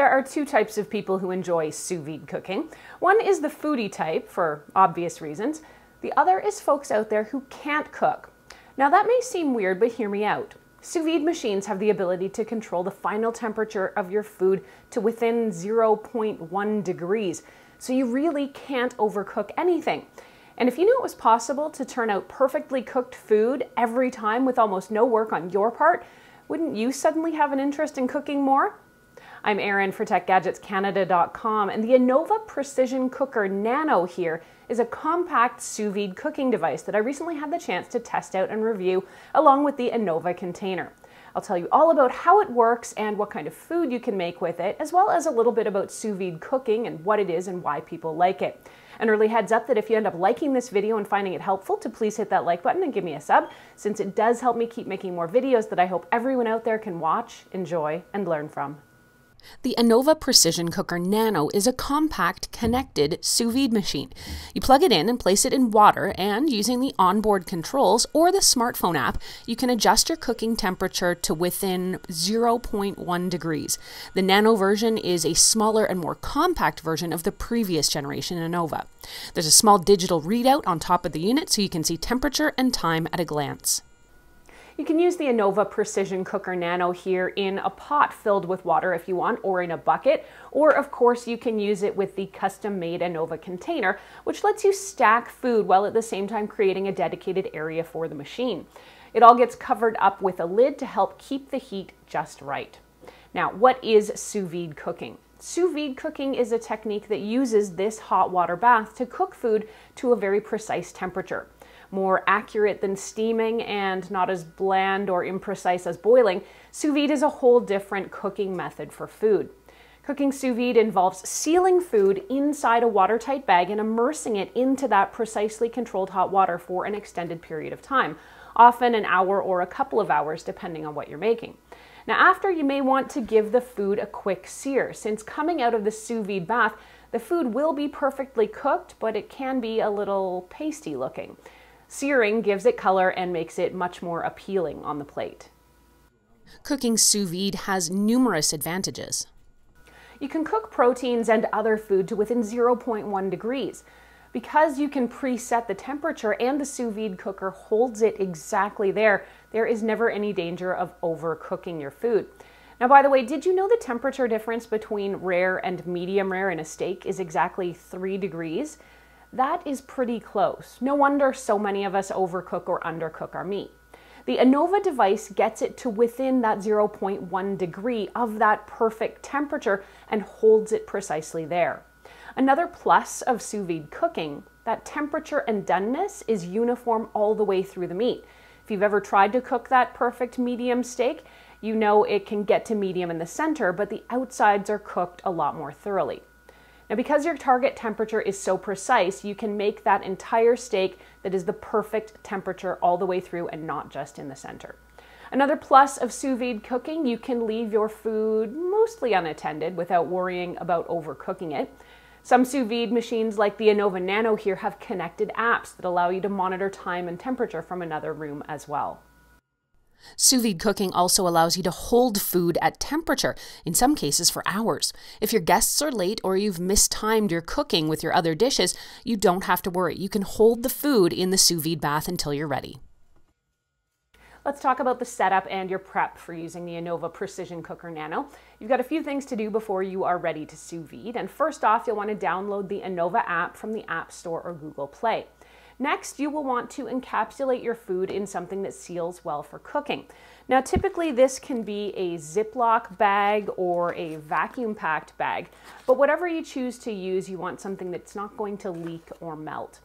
There are two types of people who enjoy sous vide cooking. One is the foodie type, for obvious reasons. The other is folks out there who can't cook. Now that may seem weird, but hear me out. Sous vide machines have the ability to control the final temperature of your food to within 0.1 degrees, so you really can't overcook anything. And if you knew it was possible to turn out perfectly cooked food every time with almost no work on your part, wouldn't you suddenly have an interest in cooking more? I'm Erin for TechGadgetsCanada.com, and the Anova Precision Cooker Nano here is a compact sous vide cooking device that I recently had the chance to test out and review along with the Anova container. I'll tell you all about how it works and what kind of food you can make with it, as well as a little bit about sous vide cooking and what it is and why people like it. An early heads up that if you end up liking this video and finding it helpful, to please hit that like button and give me a sub, since it does help me keep making more videos that I hope everyone out there can watch, enjoy, and learn from. The Anova Precision Cooker Nano is a compact, connected sous vide machine. You plug it in and place it in water, and using the onboard controls or the smartphone app, you can adjust your cooking temperature to within 0.1 degrees. The Nano version is a smaller and more compact version of the previous generation Anova. There's a small digital readout on top of the unit so you can see temperature and time at a glance. You can use the Anova Precision Cooker Nano here in a pot filled with water if you want, or in a bucket. Or of course you can use it with the custom made Anova container, which lets you stack food while at the same time creating a dedicated area for the machine. It all gets covered up with a lid to help keep the heat just right. Now, what is sous vide cooking? Sous vide cooking is a technique that uses this hot water bath to cook food to a very precise temperature more accurate than steaming and not as bland or imprecise as boiling, sous vide is a whole different cooking method for food. Cooking sous vide involves sealing food inside a watertight bag and immersing it into that precisely controlled hot water for an extended period of time, often an hour or a couple of hours depending on what you're making. Now after you may want to give the food a quick sear since coming out of the sous vide bath the food will be perfectly cooked but it can be a little pasty looking. Searing gives it color and makes it much more appealing on the plate. Cooking sous vide has numerous advantages. You can cook proteins and other food to within 0.1 degrees. Because you can preset the temperature and the sous vide cooker holds it exactly there, there is never any danger of overcooking your food. Now, by the way, did you know the temperature difference between rare and medium rare in a steak is exactly 3 degrees? That is pretty close. No wonder so many of us overcook or undercook our meat. The Anova device gets it to within that 0.1 degree of that perfect temperature and holds it precisely there. Another plus of sous vide cooking, that temperature and doneness is uniform all the way through the meat. If you've ever tried to cook that perfect medium steak, you know it can get to medium in the center, but the outsides are cooked a lot more thoroughly. Now, because your target temperature is so precise, you can make that entire steak that is the perfect temperature all the way through and not just in the center. Another plus of sous vide cooking, you can leave your food mostly unattended without worrying about overcooking it. Some sous vide machines like the Anova Nano here have connected apps that allow you to monitor time and temperature from another room as well. Sous vide cooking also allows you to hold food at temperature, in some cases for hours. If your guests are late or you've mistimed your cooking with your other dishes, you don't have to worry. You can hold the food in the sous vide bath until you're ready. Let's talk about the setup and your prep for using the Anova Precision Cooker Nano. You've got a few things to do before you are ready to sous vide. And first off, you'll want to download the Anova app from the App Store or Google Play. Next, you will want to encapsulate your food in something that seals well for cooking. Now, typically this can be a Ziploc bag or a vacuum packed bag, but whatever you choose to use, you want something that's not going to leak or melt.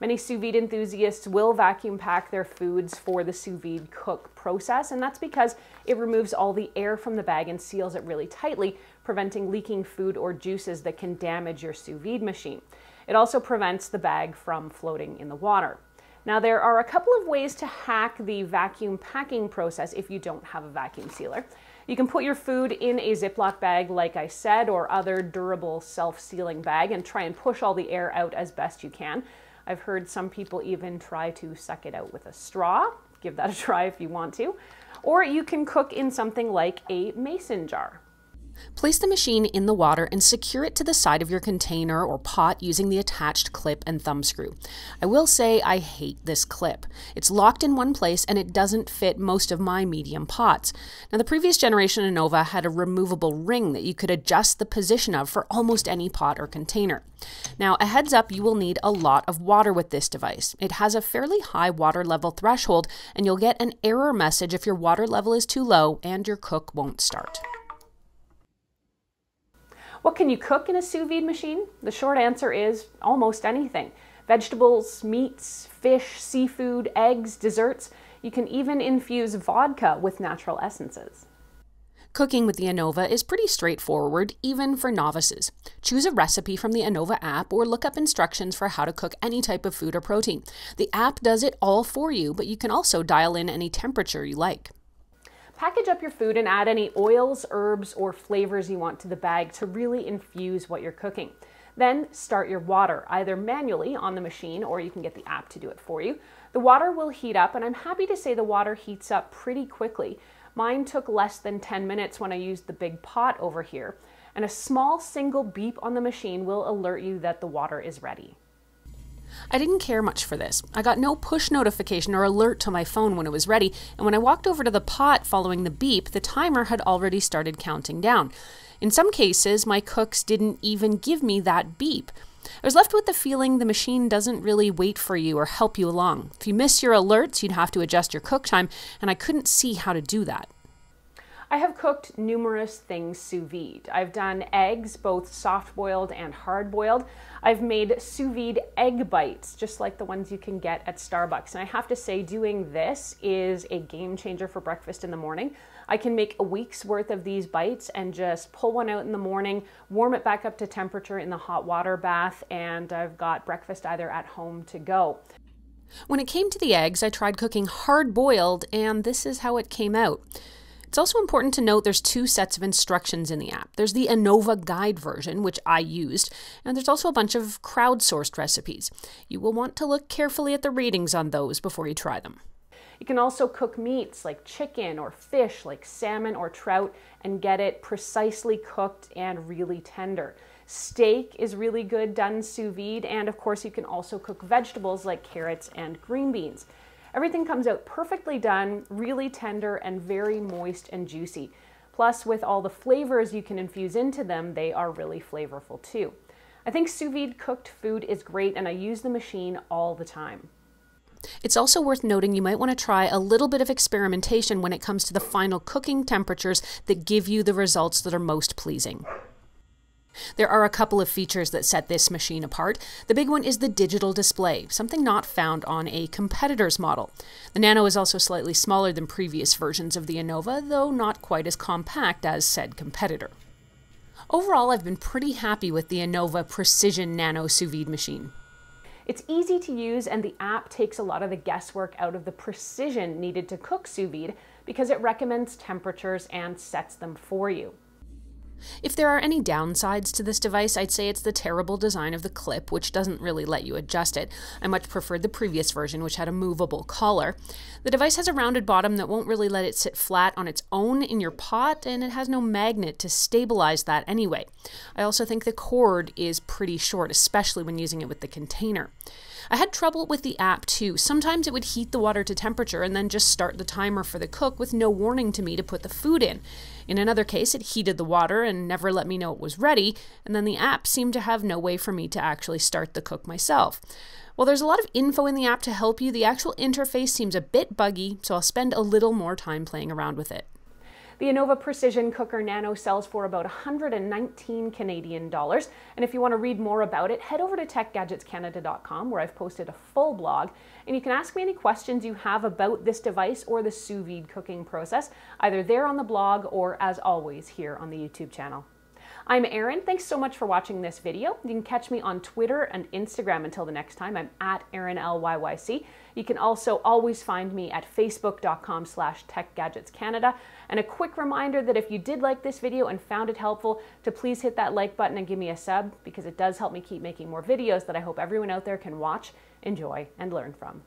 Many sous vide enthusiasts will vacuum pack their foods for the sous vide cook process, and that's because it removes all the air from the bag and seals it really tightly, preventing leaking food or juices that can damage your sous vide machine. It also prevents the bag from floating in the water. Now there are a couple of ways to hack the vacuum packing process if you don't have a vacuum sealer. You can put your food in a Ziploc bag, like I said, or other durable self-sealing bag and try and push all the air out as best you can. I've heard some people even try to suck it out with a straw. Give that a try if you want to. Or you can cook in something like a mason jar. Place the machine in the water and secure it to the side of your container or pot using the attached clip and thumb screw. I will say I hate this clip. It's locked in one place and it doesn't fit most of my medium pots. Now, the previous generation Anova had a removable ring that you could adjust the position of for almost any pot or container. Now, a heads up, you will need a lot of water with this device. It has a fairly high water level threshold, and you'll get an error message if your water level is too low and your cook won't start. What can you cook in a sous vide machine? The short answer is almost anything. Vegetables, meats, fish, seafood, eggs, desserts. You can even infuse vodka with natural essences. Cooking with the Anova is pretty straightforward, even for novices. Choose a recipe from the Anova app or look up instructions for how to cook any type of food or protein. The app does it all for you, but you can also dial in any temperature you like. Package up your food and add any oils, herbs, or flavors you want to the bag to really infuse what you're cooking. Then start your water, either manually on the machine or you can get the app to do it for you. The water will heat up, and I'm happy to say the water heats up pretty quickly. Mine took less than 10 minutes when I used the big pot over here, and a small single beep on the machine will alert you that the water is ready. I didn't care much for this. I got no push notification or alert to my phone when it was ready, and when I walked over to the pot following the beep, the timer had already started counting down. In some cases, my cooks didn't even give me that beep. I was left with the feeling the machine doesn't really wait for you or help you along. If you miss your alerts, you'd have to adjust your cook time, and I couldn't see how to do that. I have cooked numerous things sous vide. I've done eggs, both soft boiled and hard boiled. I've made sous vide egg bites, just like the ones you can get at Starbucks. And I have to say, doing this is a game changer for breakfast in the morning. I can make a week's worth of these bites and just pull one out in the morning, warm it back up to temperature in the hot water bath, and I've got breakfast either at home to go. When it came to the eggs, I tried cooking hard boiled, and this is how it came out. It's also important to note there's two sets of instructions in the app. There's the Anova guide version, which I used, and there's also a bunch of crowdsourced recipes. You will want to look carefully at the ratings on those before you try them. You can also cook meats like chicken or fish like salmon or trout and get it precisely cooked and really tender. Steak is really good done sous vide, and of course, you can also cook vegetables like carrots and green beans. Everything comes out perfectly done, really tender and very moist and juicy. Plus, with all the flavors you can infuse into them, they are really flavorful too. I think sous vide cooked food is great and I use the machine all the time. It's also worth noting you might want to try a little bit of experimentation when it comes to the final cooking temperatures that give you the results that are most pleasing. There are a couple of features that set this machine apart. The big one is the digital display, something not found on a competitor's model. The Nano is also slightly smaller than previous versions of the Anova, though not quite as compact as said competitor. Overall, I've been pretty happy with the Anova Precision Nano Sous Vide machine. It's easy to use and the app takes a lot of the guesswork out of the precision needed to cook sous vide because it recommends temperatures and sets them for you. If there are any downsides to this device, I'd say it's the terrible design of the clip, which doesn't really let you adjust it. I much preferred the previous version, which had a movable collar. The device has a rounded bottom that won't really let it sit flat on its own in your pot, and it has no magnet to stabilize that anyway. I also think the cord is pretty short, especially when using it with the container. I had trouble with the app too. Sometimes it would heat the water to temperature and then just start the timer for the cook with no warning to me to put the food in. In another case, it heated the water and never let me know it was ready, and then the app seemed to have no way for me to actually start the cook myself. While there's a lot of info in the app to help you, the actual interface seems a bit buggy, so I'll spend a little more time playing around with it. The Anova Precision Cooker Nano sells for about 119 Canadian dollars. And if you want to read more about it, head over to techgadgetscanada.com where I've posted a full blog. And you can ask me any questions you have about this device or the sous vide cooking process, either there on the blog or as always here on the YouTube channel. I'm Erin. Thanks so much for watching this video. You can catch me on Twitter and Instagram until the next time. I'm at ErinLYYC. You can also always find me at facebook.com slash techgadgetscanada. And a quick reminder that if you did like this video and found it helpful, to please hit that like button and give me a sub because it does help me keep making more videos that I hope everyone out there can watch, enjoy, and learn from.